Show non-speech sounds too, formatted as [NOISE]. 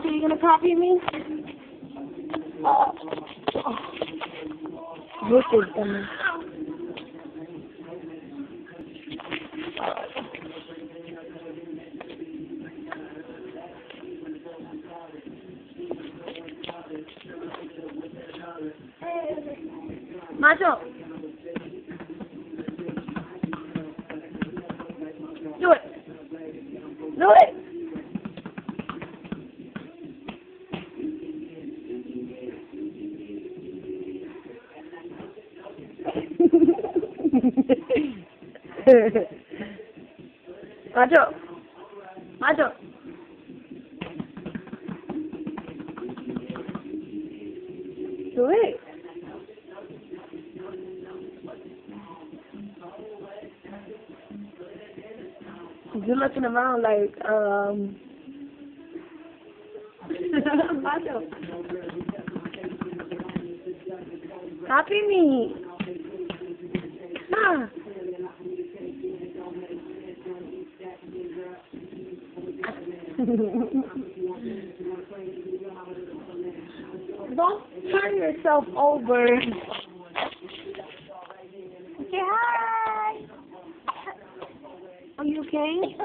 Macho, you gonna copy me? Uh, wicked funny. Macho. Do it. Do it. Macho. Macho. Do it. You're looking around like, um, [LAUGHS] Macho. Copy me. Ah. [LAUGHS] Don't turn yourself over. Say hi. Are you okay?